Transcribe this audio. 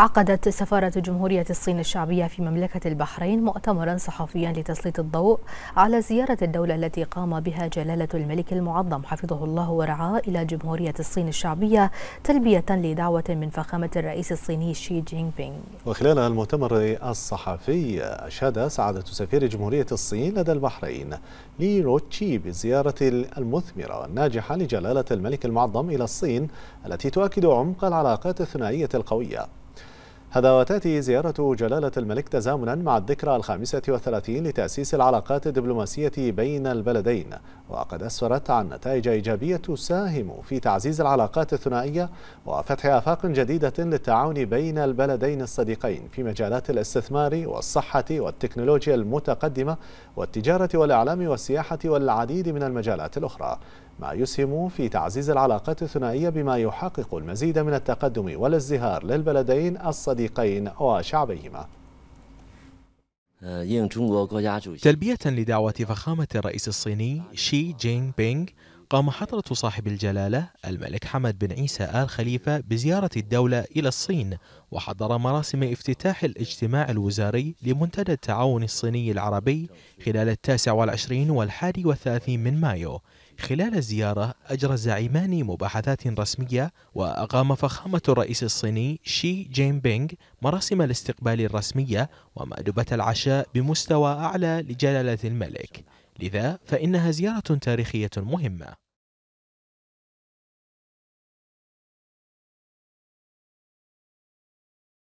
عقدت سفارة جمهورية الصين الشعبية في مملكة البحرين مؤتمرا صحفيا لتسليط الضوء على زيارة الدولة التي قام بها جلالة الملك المعظم حفظه الله ورعاه إلى جمهورية الصين الشعبية تلبية لدعوة من فخامة الرئيس الصيني شي جين بينغ وخلال المؤتمر الصحفي أشاد سعادة سفير جمهورية الصين لدى البحرين لي روتشي بالزيارة المثمرة والناجحة لجلالة الملك المعظم إلى الصين التي تؤكد عمق العلاقات الثنائية القوية. هذا وتأتي زيارة جلالة الملك تزامنا مع الذكرى الخامسة والثلاثين لتأسيس العلاقات الدبلوماسية بين البلدين. وقد أسفرت عن نتائج إيجابية تساهم في تعزيز العلاقات الثنائية وفتح آفاق جديدة للتعاون بين البلدين الصديقين في مجالات الاستثمار والصحة والتكنولوجيا المتقدمة والتجارة والإعلام والسياحة والعديد من المجالات الأخرى. ما يسهم في تعزيز العلاقات الثنائية بما يحقق المزيد من التقدم والازدهار للبلدين الصديقين وشعبيهما. تلبية لدعوة فخامة الرئيس الصيني شي جين بينغ قام حضرة صاحب الجلالة الملك حمد بن عيسى آل خليفة بزيارة الدولة إلى الصين وحضر مراسم افتتاح الاجتماع الوزاري لمنتدى التعاون الصيني العربي خلال التاسع والعشرين والحادي والثلاثين من مايو. خلال الزيارة أجرى الزعيمان مباحثات رسمية وأقام فخامة الرئيس الصيني شي جين بينغ مراسم الاستقبال الرسمية ومأدبة العشاء بمستوى أعلى لجلالة الملك. لذا فإنها زيارة تاريخية مهمة.